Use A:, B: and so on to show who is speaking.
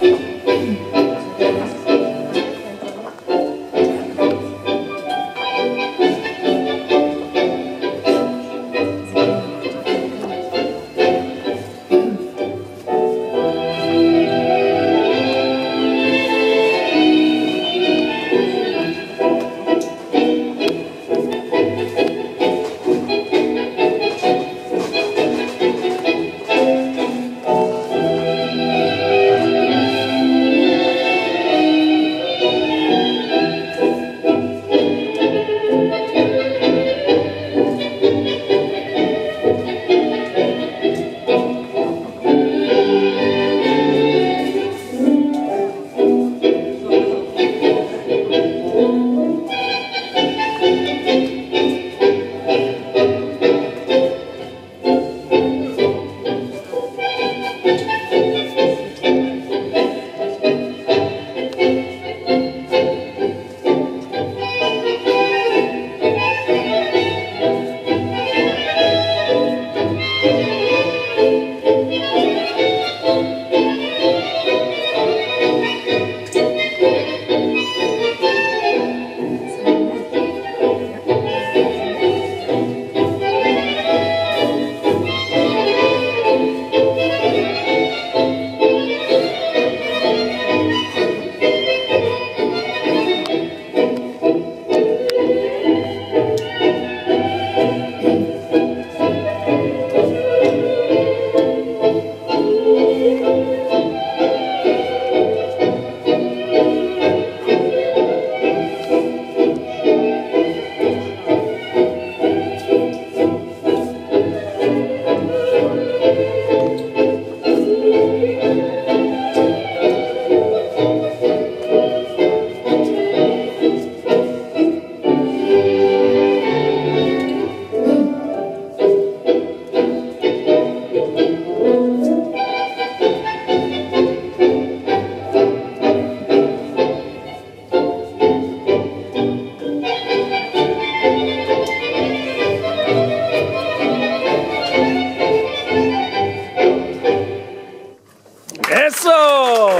A: Thank you. ¡Eso!